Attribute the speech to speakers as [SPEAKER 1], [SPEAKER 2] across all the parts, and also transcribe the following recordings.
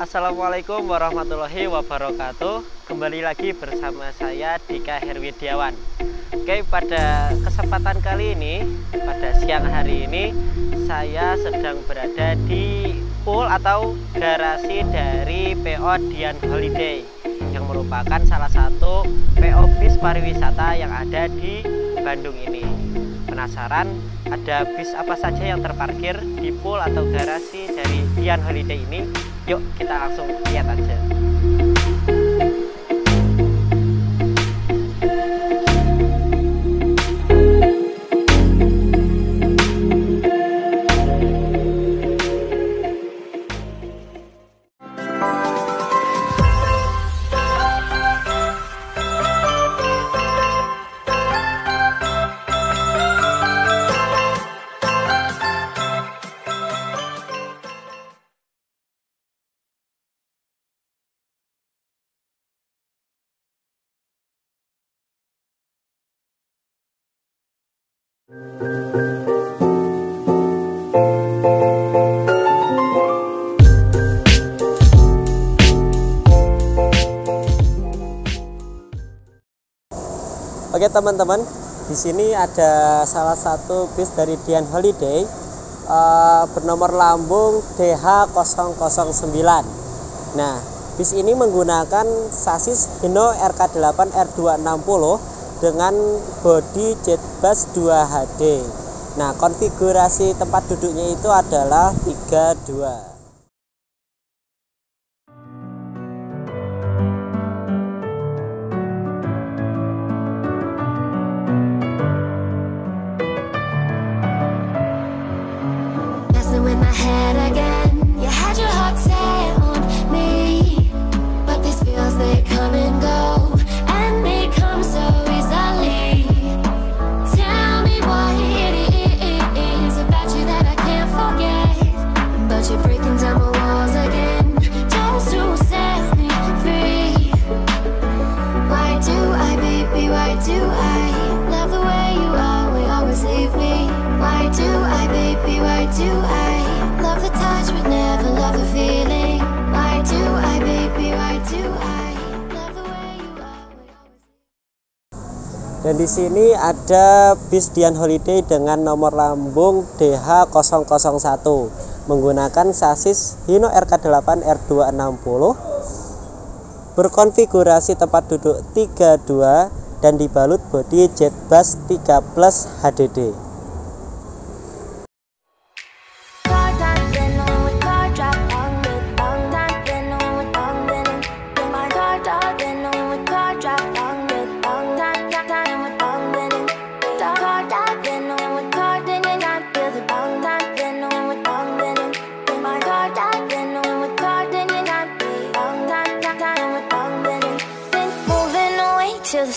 [SPEAKER 1] Assalamualaikum warahmatullahi wabarakatuh. Kembali lagi bersama saya Dika Herwidiawan. Oke pada kesempatan kali ini Pada siang hari ini Saya sedang berada di pool atau garasi dari PO Dian Holiday Yang merupakan salah satu PO bis pariwisata yang ada di Bandung ini. Penasaran ada bis apa saja yang terparkir di pool atau garasi dari Dian Holiday ini? Yuk kita langsung lihat aja. Oke teman-teman, di sini ada salah satu bis dari Dian Holiday uh, bernomor lambung DH009. Nah, bis ini menggunakan sasis Hino RK8 R260 dengan bodi Jetbus 2HD. Nah, konfigurasi tempat duduknya itu adalah 32. Dan di sini ada bis Dian Holiday dengan nomor lambung DH001 menggunakan sasis Hino RK8 R260 berkonfigurasi tempat duduk 32 dan dibalut bodi Jetbus 3 Plus HDD.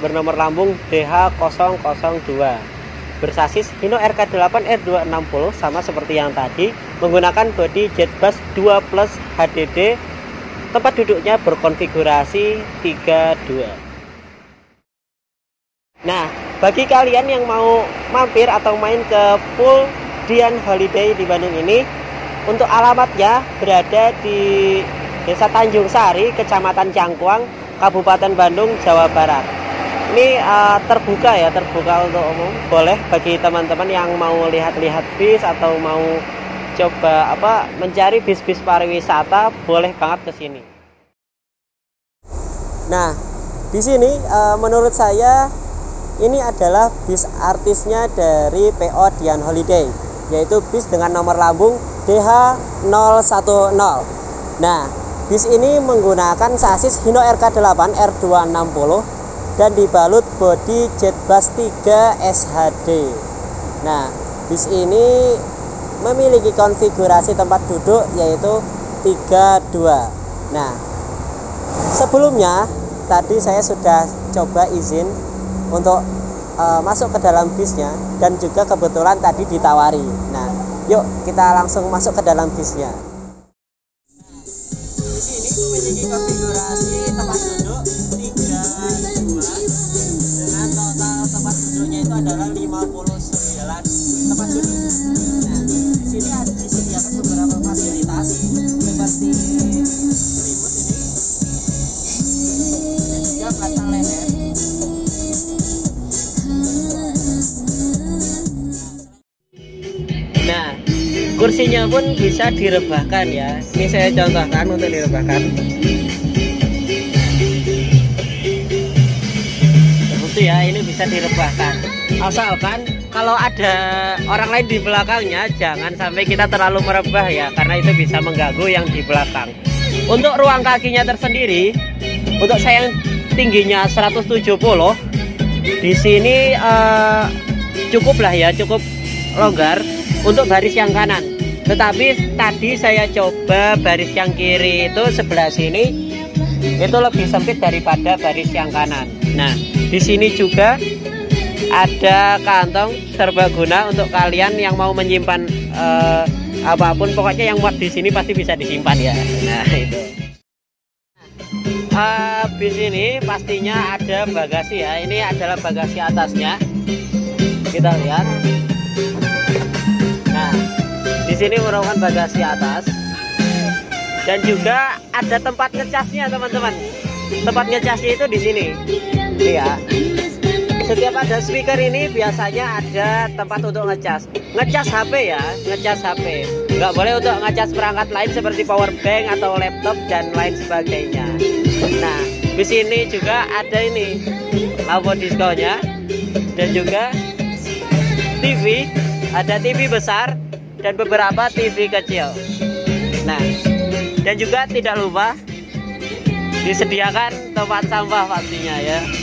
[SPEAKER 1] bernomor lambung DH002 bersasis Hino RK8 R260 sama seperti yang tadi menggunakan bodi Jetbus 2 Plus HDD tempat duduknya berkonfigurasi 32 Nah bagi kalian yang mau mampir atau main ke pool Dian Holiday di Bandung ini untuk alamatnya berada di Desa Tanjung Sari, Kecamatan Cangkuang, Kabupaten Bandung, Jawa Barat. Ini eh, terbuka ya, terbuka untuk umum. Boleh bagi teman-teman yang mau lihat-lihat bis atau mau coba apa mencari bis-bis pariwisata, boleh banget ke sini. Nah, di sini eh, menurut saya ini adalah bis artisnya dari PO Dian Holiday, yaitu bis dengan nomor lambung DH010. Nah, bis ini menggunakan sasis Hino RK8 R260 dan dibalut bodi Jetbus 3 SHD. Nah, bis ini memiliki konfigurasi tempat duduk yaitu 32. Nah, sebelumnya tadi saya sudah coba izin untuk uh, masuk ke dalam bisnya dan juga kebetulan tadi ditawari. Nah, yuk kita langsung masuk ke dalam bisnya. Di sini memiliki konfigurasi tempat duduk kursinya pun bisa direbahkan ya. Ini saya contohkan untuk direbahkan. Terbukti ya, ini bisa direbahkan. Asalkan kalau ada orang lain di belakangnya, jangan sampai kita terlalu merebah ya, karena itu bisa mengganggu yang di belakang. Untuk ruang kakinya tersendiri, untuk saya yang tingginya 170, di sini eh, cukup lah ya, cukup longgar untuk baris yang kanan. Tetapi tadi saya coba baris yang kiri itu sebelah sini itu lebih sempit daripada baris yang kanan. Nah, di sini juga ada kantong serbaguna untuk kalian yang mau menyimpan eh, apa pun pokoknya yang muat di sini pasti bisa disimpan ya. Nah, itu. Habis ini pastinya ada bagasi ya. Ini adalah bagasi atasnya. Kita lihat. Nah, sini merupakan bagasi atas. Dan juga ada tempat ngecasnya, teman-teman. Tempat ngecasnya itu di sini. Ini ya. Setiap ada speaker ini biasanya ada tempat untuk ngecas. Ngecas HP ya, ngecas HP. Nggak boleh untuk ngecas perangkat lain seperti power bank atau laptop dan lain sebagainya. Nah, di sini juga ada ini lampu diskonya dan juga TV ada TV besar dan beberapa TV kecil. Nah, dan juga tidak lupa disediakan tempat sampah pastinya ya.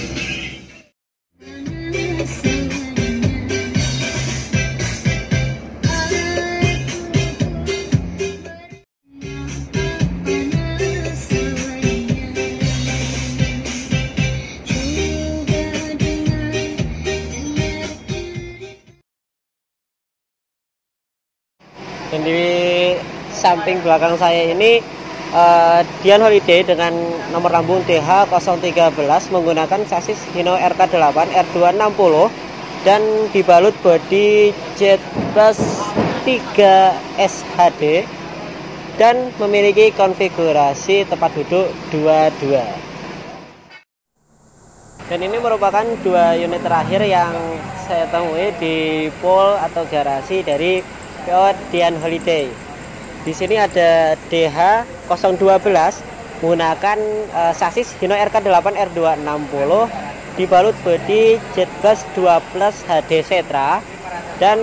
[SPEAKER 1] Di samping belakang saya ini uh, Dian Holiday dengan nomor lambung DH013 menggunakan sasis Hino RK8 R260 dan dibalut bodi Jet Plus 3 SHD dan memiliki konfigurasi tempat duduk 22. Dan ini merupakan dua unit terakhir yang saya temui di pool atau garasi dari PO Dian Holiday. Di sini ada DH012 menggunakan uh, sasis Hino RK8 R260 dibalut bodi Jet Plus 2 Plus HD Setra dan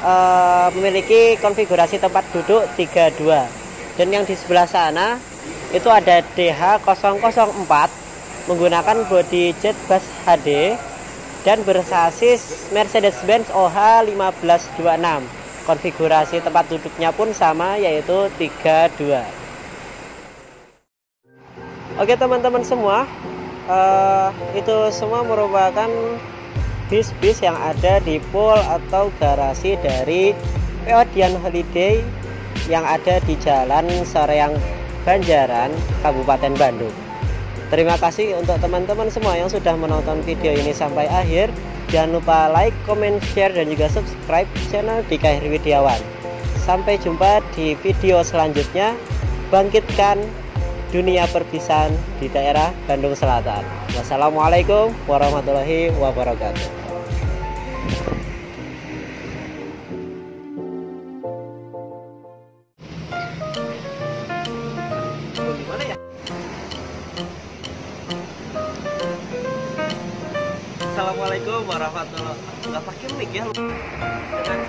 [SPEAKER 1] uh, memiliki konfigurasi tempat duduk 32. Dan yang di sebelah sana itu ada DH004 menggunakan bodi Jet Bus HD dan bersasis Mercedes-Benz OH 1526 konfigurasi tempat duduknya pun sama yaitu 32 oke teman-teman semua uh, itu semua merupakan bis-bis yang ada di pool atau garasi dari PO Dian Holiday yang ada di Jalan Soreang Banjaran Kabupaten Bandung Terima kasih untuk teman-teman semua yang sudah menonton video ini sampai akhir. Jangan lupa like, comment, share, dan juga subscribe channel Dika Wirdiawan. Sampai jumpa di video selanjutnya. Bangkitkan dunia perpisahan di daerah Bandung Selatan. Wassalamualaikum warahmatullahi wabarakatuh. Warahmatullahi wabarakatuh. Nggak pakai mic ya? Dengan